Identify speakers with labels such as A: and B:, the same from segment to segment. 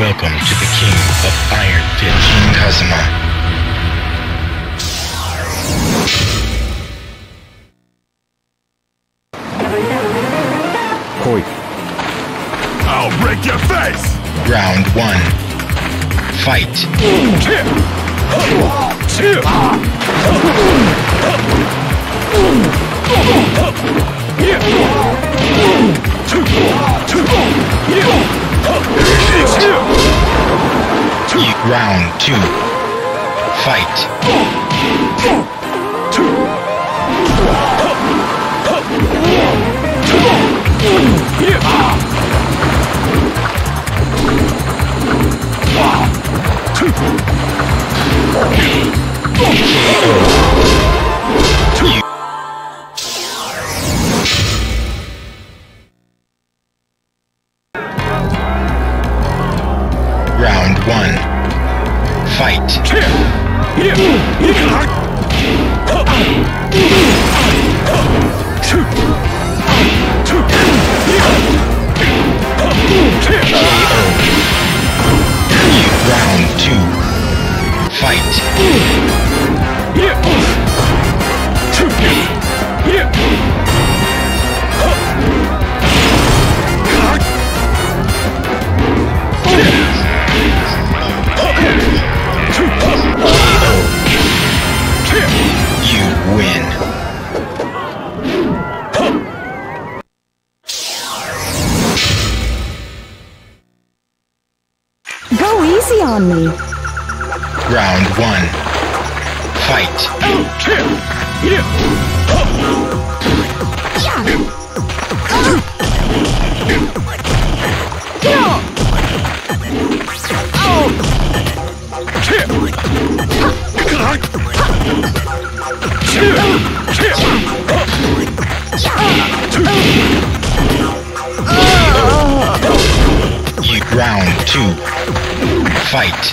A: Welcome to the King of Iron Fist, Jin Kazama.
B: Koi.
C: I'll break your face!
A: Round one. Fight. Fight.
D: On me.
A: Round one. Fight. Round two. Fight.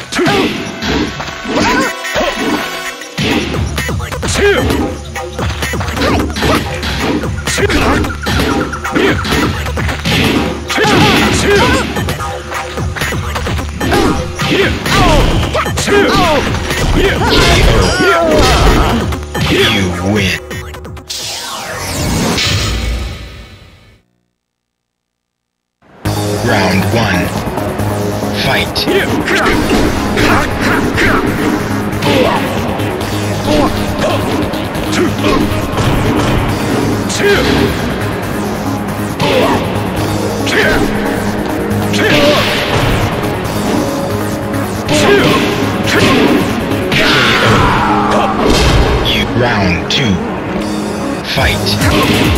A: You win. Round two. Fight.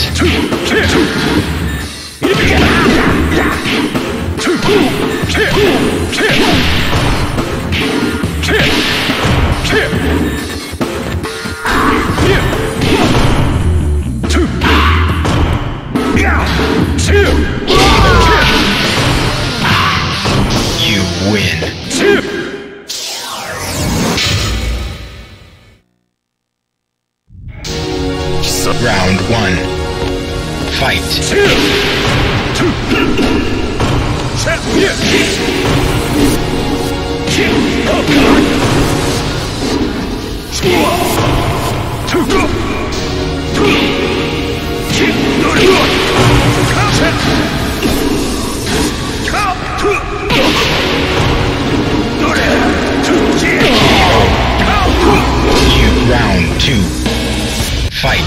A: Two, three, two. Round two. Fight.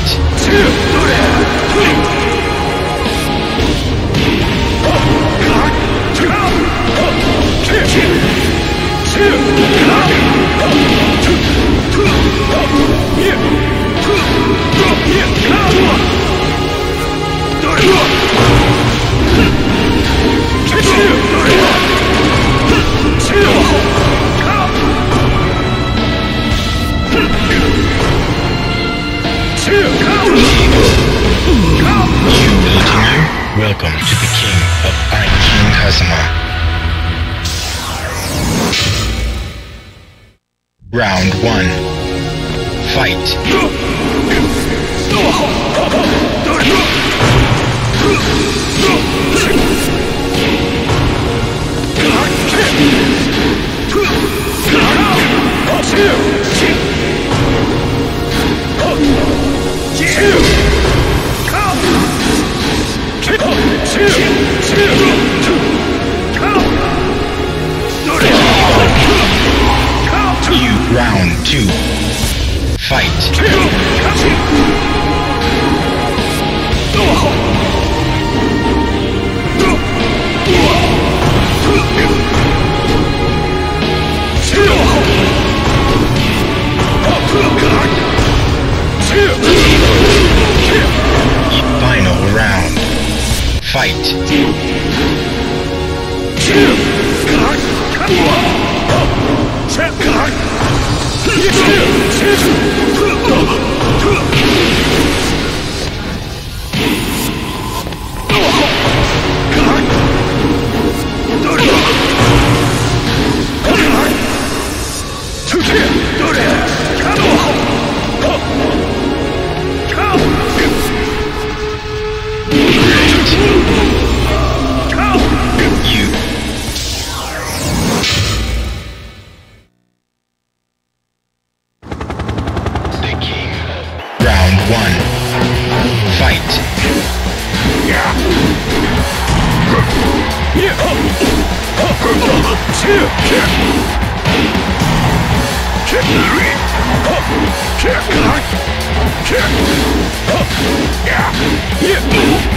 A: Round one. Fight.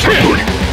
A: Shoot!